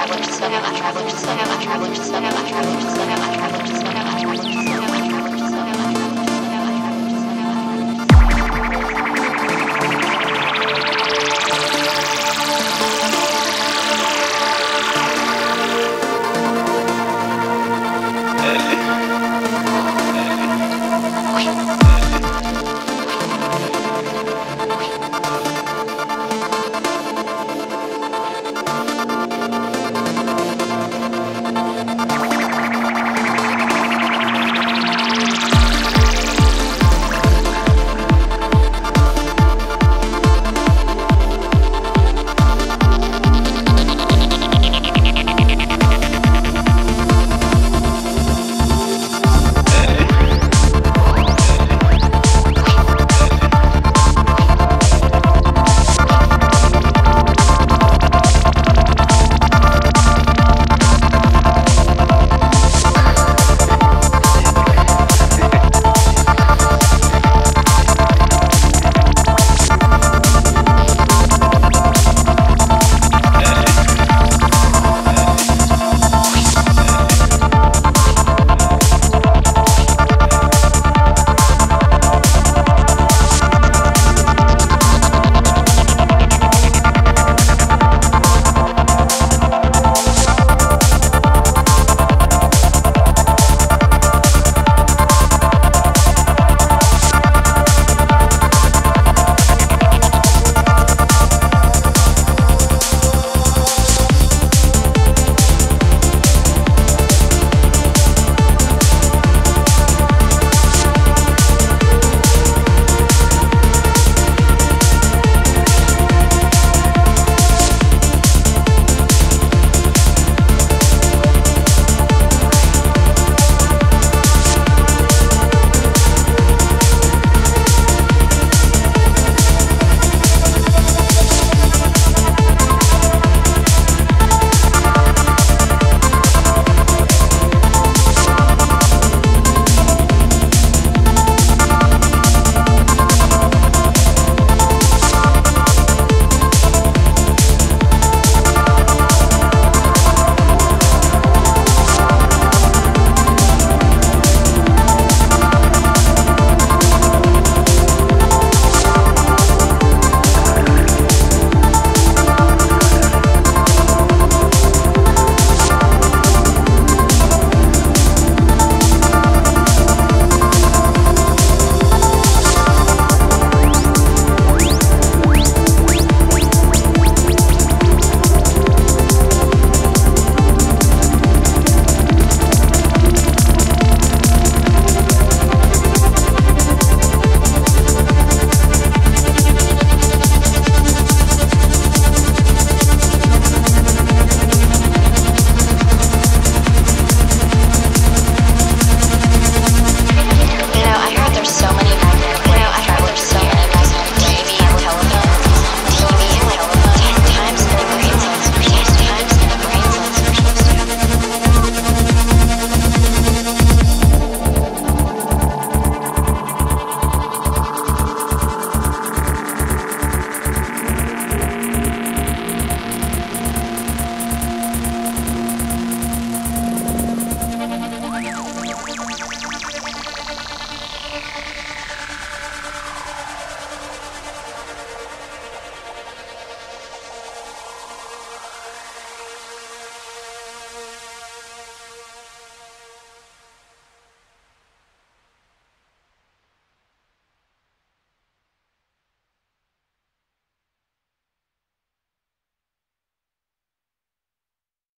I travel to Sodom, I travel to Sodom, I travel just Sodom, I travel to Sodom, travel I